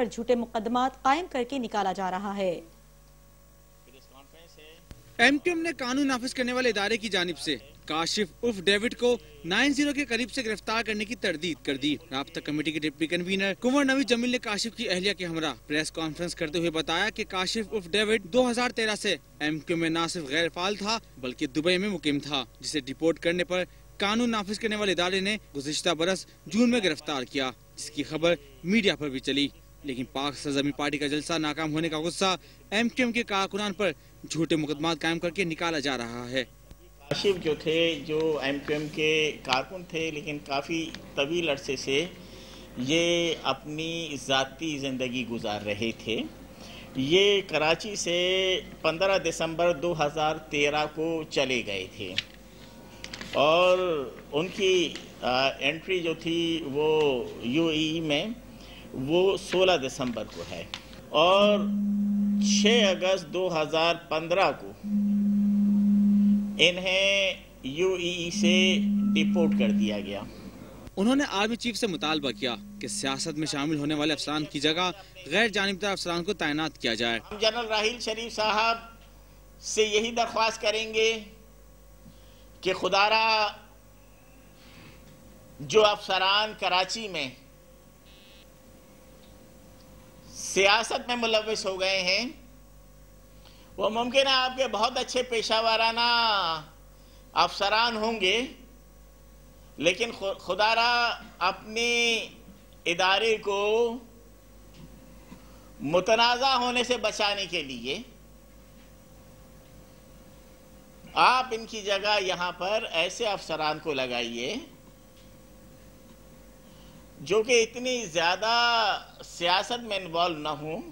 پر جھوٹے مقدمات قائم کر کے نکالا جا رہا ہے۔ ایم کیو ایم نے قانون نافذ کرنے والے ادارے کی جانب سے کاشف اف ڈیوڈ کو نائن زیرو کے قریب سے گرفتار کرنے کی تردید کر دی۔ رابطہ کمیٹی کے ڈپٹی کنوینر کنور نوی جمیل نے کاشف کی اہلیہ کے ہمراہ پریس کانفرنس کرتے ہوئے بتایا کہ کاشف اف ڈیوڈ دو ہزار تیرہ سے ایم کیو میں نہ صرف غیر فعال تھا بلکہ دبئی میں مقیم تھا، جسے ڈپورٹ کرنے پر قانون نافذ کرنے والے ادارے نے گزشتہ برس جون میں گرفتار کیا۔ جس کی خبر میڈیا پر بھی چلی۔ لیکن پاک سرزمی پارٹی کا جلسہ ناکام ہونے کا غصہ ایم کیو ایم کے کارکنان پر جھوٹے مقدمات قائم کر کے نکالا جا رہا ہے۔ کاشف جو تھے، جو ایم کیو ایم کے کارکن تھے، لیکن کافی طویل عرصے سے یہ اپنی ذاتی زندگی گزار رہے تھے۔ یہ کراچی سے پندرہ دسمبر دو ہزار تیرہ کو چلے گئے تھے۔ اور ان کی انٹری جو تھی وہ یو ای میں وہ سولہ دسمبر کو ہے۔ اور چھ اگست دو ہزار پندرہ کو انہیں یو ای سے ڈپورٹ کر دیا گیا۔ انہوں نے آرمی چیف سے مطالبہ کیا کہ سیاست میں شامل ہونے والے افسران کی جگہ غیر جانبدار افسران کو تعینات کیا جائے۔ جنرل راہیل شریف صاحب سے یہی درخواست کریں گے کہ خدا را جو افسران کراچی میں سیاست میں ملوث ہو گئے ہیں۔ وہ ممکن ہے آپ کے بہت اچھے پیشہ وارانہ افسران ہوں گے، لیکن خدا را اپنی ادارے کو متنازع ہونے سے بچانے کے لیے آپ ان کی جگہ یہاں پر ایسے افسران کو لگائیے جو کہ اتنی زیادہ سیاست میں انوالو نہ ہوں۔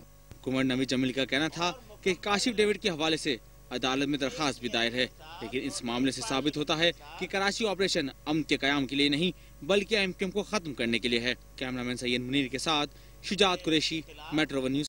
کمر نوی جمیل کا کہنا تھا کہ کاشف ڈیوڈ کے حوالے سے عدالت میں درخواست بھی دائر ہے، لیکن اس معاملے سے ثابت ہوتا ہے کہ کراچی آپریشن امن کے قیام کے لیے نہیں، بلکہ ایم کیو ایم کو ختم کرنے کے لیے ہے۔ کیمرہ مین سید منیر کے ساتھ شجاعت قریشی، میٹرو نیوز۔